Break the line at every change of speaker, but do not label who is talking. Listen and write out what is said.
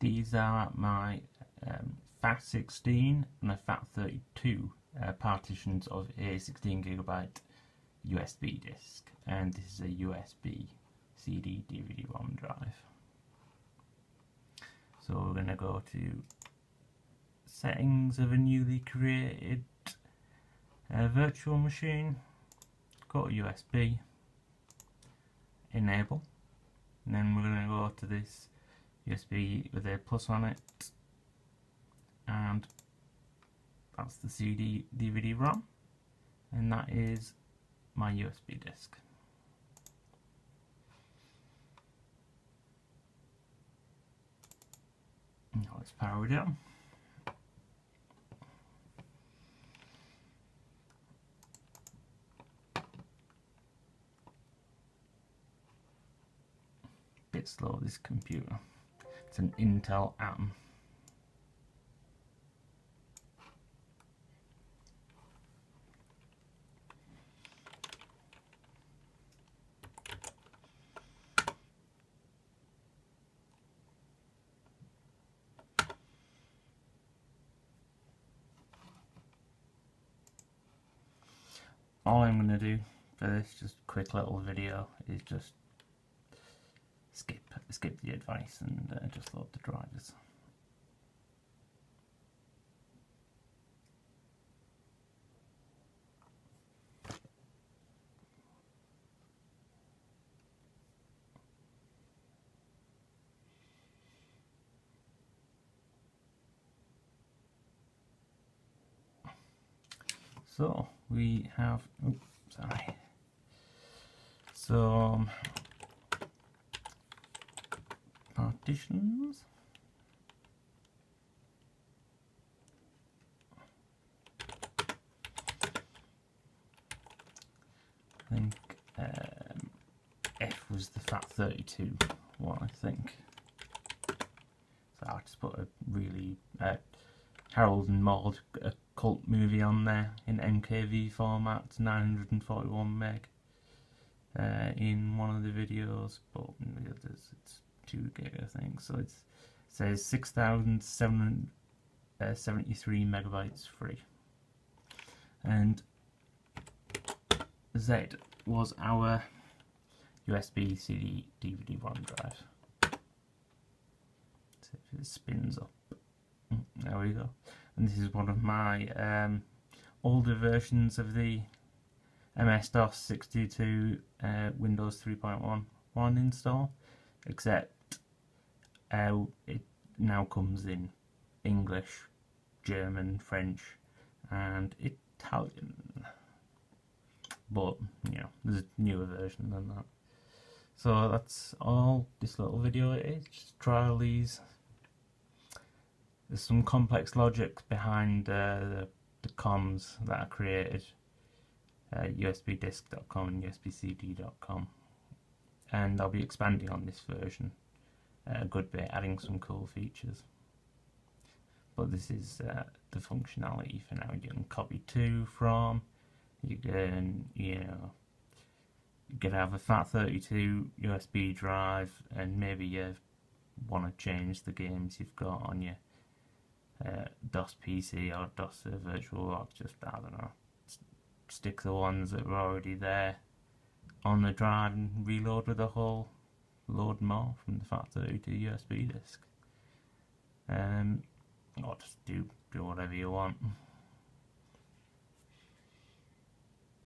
These are my um, FAT16 and a FAT32 uh, partitions of a 16GB USB disk. And this is a USB CD DVD ROM drive. So we're going to go to settings of a newly created uh, virtual machine, go to USB, enable, and then we're going to go to this USB with a plus on it and that's the CD DVD ROM and that is my USB disk. Now let's power it on. Bit slow this computer. It's an Intel Atom. all I'm going to do for this just quick little video is just skip skip the advice and uh, just load the drivers. So we have, oh, sorry, some I think um, F was the FAT32 one, I think. So I just put a really uh, Harold and Maude, a cult movie on there in MKV format, 941 meg uh, in one of the videos, but it's 2 gig I think. So it says 6,773 megabytes free. And Z was our USB CD DVD ROM drive. So it spins up, mm, there we go and this is one of my um, older versions of the MS-DOS 62 uh, Windows 3.1 one install except uh, it now comes in English, German, French and Italian. But you know there's a newer version than that. So that's all this little video is. Just try these. There's some complex logic behind uh, the, the COMs that are created. Uh, usbdisk.com and usbcd.com and I'll be expanding on this version a good bit adding some cool features. But this is uh, the functionality for now. You can copy to from you can you know you can have a FAT32 USB drive and maybe you want to change the games you've got on your uh, DOS PC or DOS VirtualBox, just I don't know, stick the ones that were already there on the drive and reload with a whole load more from the FAT32 USB disk. Um, or just do do whatever you want.